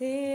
Sí,